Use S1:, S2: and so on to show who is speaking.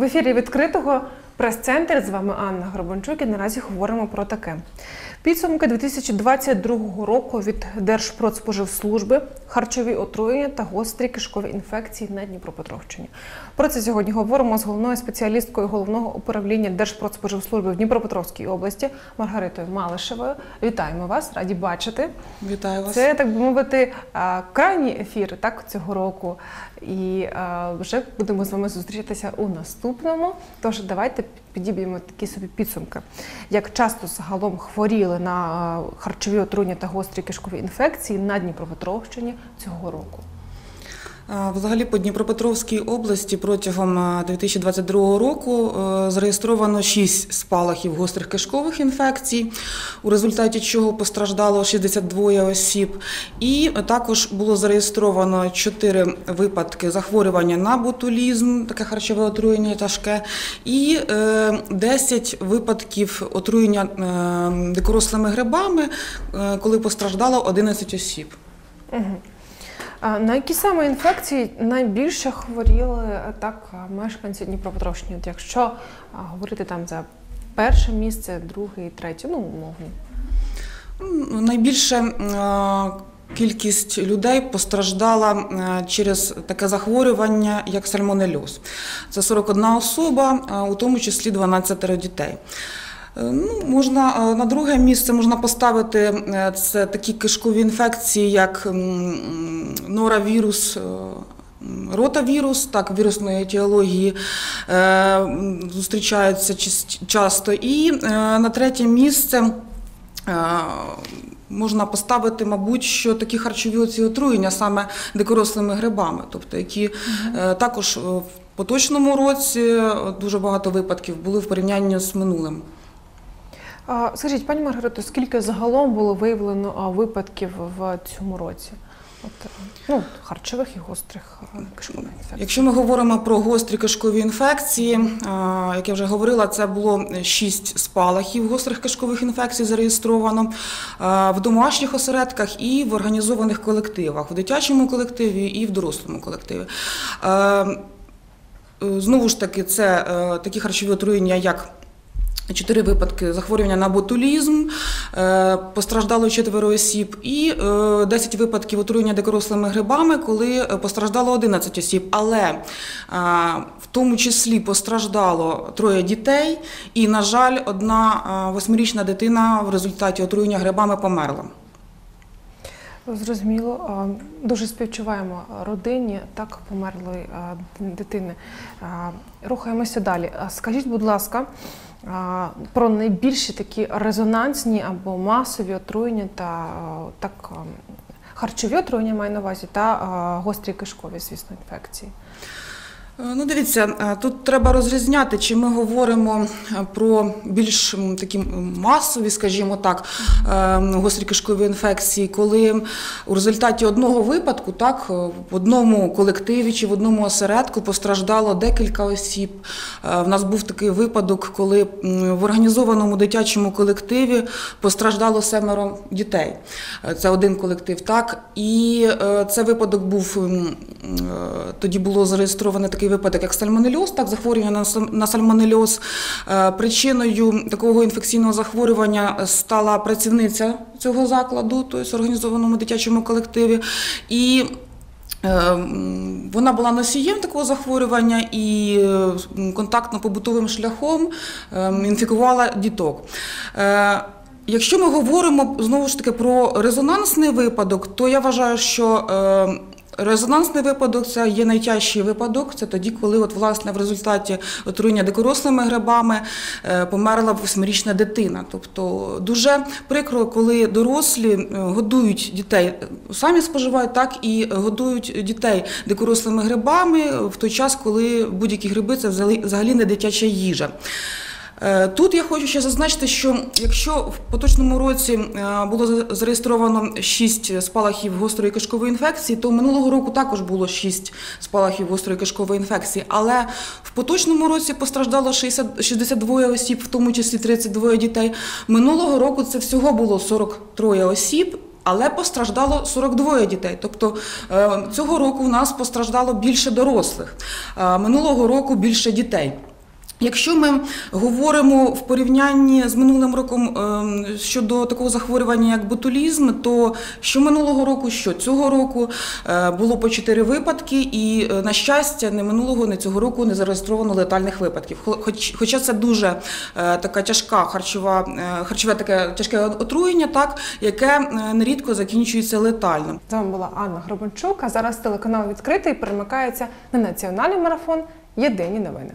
S1: В ефірі відкритого прес-центр з вами Анна Гробанчук і наразі говоримо про таке. Підсумки 2022 року від Держпродспоживслужби, харчові отруєння та гострі кишкові інфекції на Дніпропетровщині. Про це сьогодні говоримо з головною спеціалісткою головного управління Держпродспоживслужби в Дніпропетровській області Маргаритою Малишевою. Вітаємо вас, раді бачити.
S2: Вітаю вас.
S1: Це так би мовити крайній ефір так цього року, і вже будемо з вами зустрічатися у наступному. Тож давайте підіб'ємо такі собі підсумки. Як часто загалом хворіли на харчові отруєння та гострі кишкові інфекції на Дніпропетровщині цього року?
S2: Взагалі по Дніпропетровській області протягом а, 2022 року е, зареєстровано 6 спалахів гострих кишкових інфекцій, у результаті чого постраждало 62 осіб. І також було зареєстровано 4 випадки захворювання на ботулізм, таке харчове отруєння тяжке, і е, 10 випадків отруєння е, дикорослими грибами, е, коли постраждало 11 осіб.
S1: Угу. На які саме інфекції найбільше хворіли е, так мешканці Дніпропетровщини? От якщо говорити там за перше місце, друге, третє, ну умовно.
S2: Ну, Найбільше е, кількість людей постраждала е, через таке захворювання, як сальмонельоз. Це 41 особа, е, у тому числі 12 дітей. Е, Ну, можна е, на друге місце можна поставити е, це такі кишкові інфекції, як норавірус. Ротавірус, так, вірусної етіології е, зустрічаються часто. І е, на третє місце е, можна поставити, мабуть, що такі харчові оці отруєння саме дикорослими грибами, тобто які е, також в поточному році дуже багато випадків були в порівнянні з минулим.
S1: Скажіть, пані Маргарито, скільки загалом було виявлено випадків в цьому році? От, ну, харчових і гострих кишкових інфекцій.
S2: Якщо ми говоримо про гострі кишкові інфекції, як я вже говорила, це було 6 спалахів гострих кишкових інфекцій зареєстровано в домашніх осередках і в організованих колективах, в дитячому колективі і в дорослому колективі. Знову ж таки, це е, такі харчові отруєння, як Чотири випадки захворювання на ботулізм, е, постраждало четверо осіб, і е, 10 випадків отруєння дикорослими грибами, коли е, постраждало 11 осіб. Але е, в тому числі постраждало троє дітей, і, на жаль, одна е, восьмирічна дитина в результаті отруєння грибами померла.
S1: Зрозуміло, дуже співчуваємо родині так померлої дитини. Рухаємося далі. Скажіть, будь ласка, про найбільші такі резонансні або масові отруєння та так харчові отруєння маю на увазі та гострі кишкові, звісно, інфекції.
S2: Е, Ну, дивіться, е, тут треба розрізняти, чи ми говоримо е, про більш такі масові, скажімо так, гострі кишкові інфекції, коли у результаті одного випадку, так, в одному колективі чи в одному осередку постраждало декілька осіб. В нас був такий випадок, коли в організованому дитячому колективі постраждало семеро дітей. Це один колектив, так. І це випадок був тоді було зареєстровано такий випадок, як сальмонельоз, так, захворювання на сальмонельоз. Е, Причиною такого інфекційного захворювання стала працівниця цього закладу, тобто організованому дитячому колективі. І Е, Вона була носієм такого захворювання і е, контактно-побутовим шляхом інфікувала діток. Якщо ми говоримо знову ж таки про резонансний випадок, то я вважаю, що Резонансний випадок це є найтяжчий випадок. Це тоді, коли от, власне, в результаті отруєння дикорослими грибами е, померла восьмирічна дитина. Тобто дуже прикро, коли дорослі е, годують дітей, самі споживають так і годують дітей дикорослими грибами в той час, коли будь-які гриби це взагалі не дитяча їжа. Е, Тут я хочу ще зазначити, що якщо в поточному році е, було за- зареєстровано 6 спалахів гострої кишкової інфекції, то минулого року також було 6 спалахів гострої кишкової інфекції. Але в поточному році постраждало 60, 62 осіб, в тому числі 32 дітей. Минулого року це всього було 43 осіб. але постраждало 42 дітей. Тобто е, цього року у нас постраждало більше дорослих, минулого року більше дітей. Якщо ми говоримо в порівнянні з минулим роком ем, щодо такого захворювання, як ботулізм, то що минулого року, що цього року е, було по 4 випадки, і е, на щастя, не минулого, не цього року не зареєстровано летальних випадків. Хоч, хоча це дуже е, така тяжка харчова, харчове таке тяжке отруєння, так яке нерідко закінчується летально.
S1: З вами була Анна Гребенчук, а зараз телеканал відкритий перемикається на національний марафон Єдині новини.